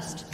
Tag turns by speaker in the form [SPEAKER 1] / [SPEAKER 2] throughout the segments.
[SPEAKER 1] First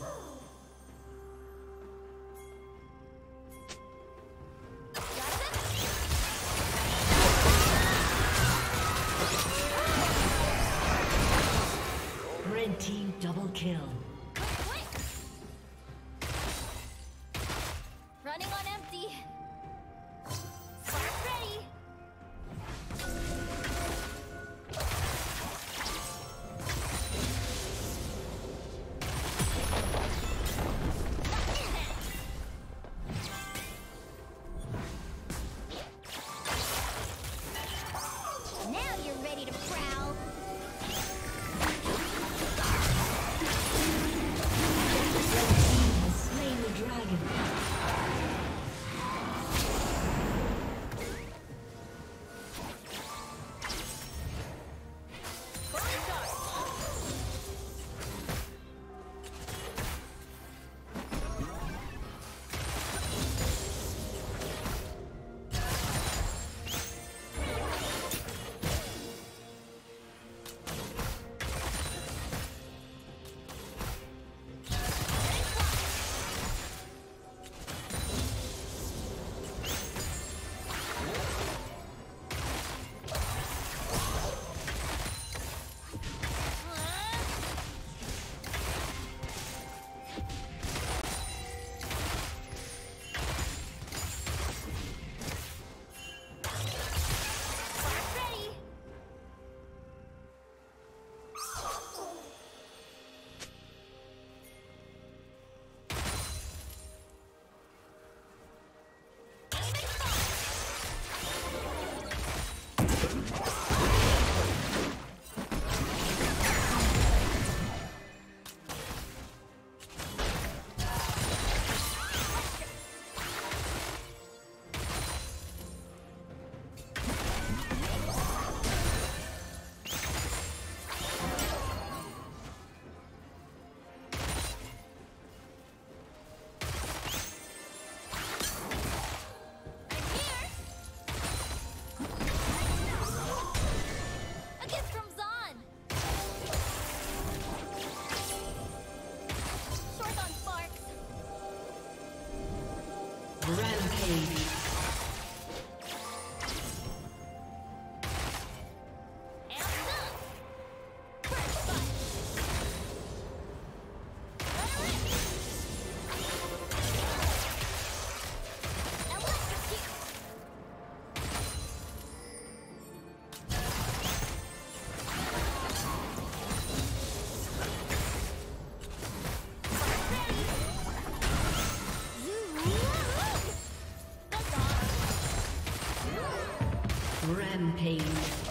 [SPEAKER 1] Rampage.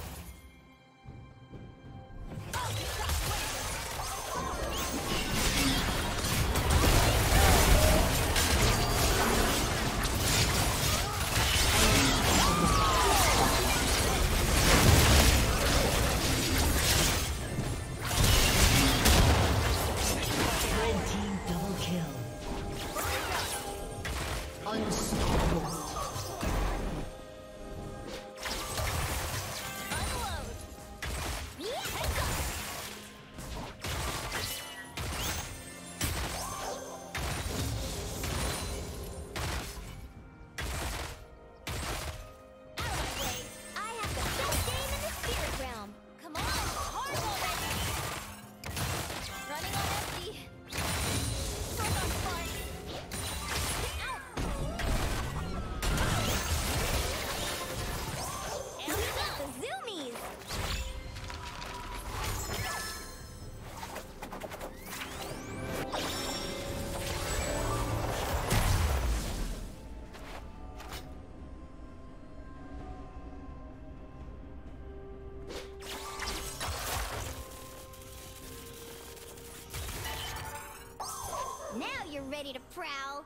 [SPEAKER 2] Prowl.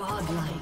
[SPEAKER 2] Godlike.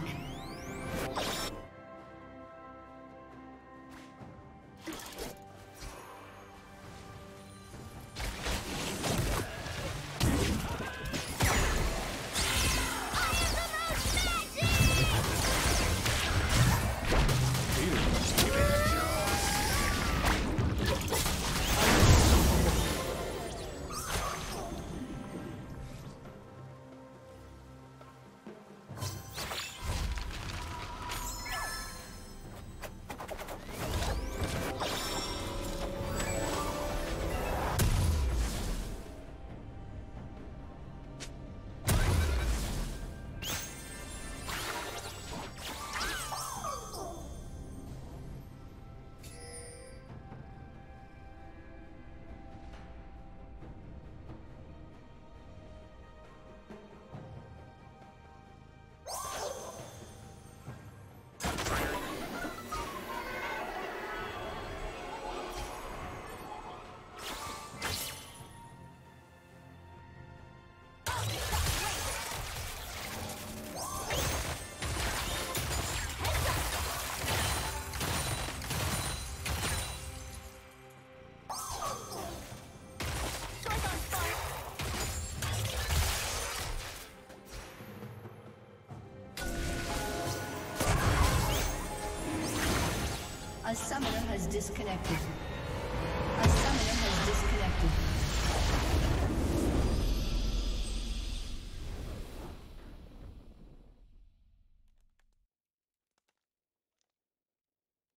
[SPEAKER 2] Disconnected.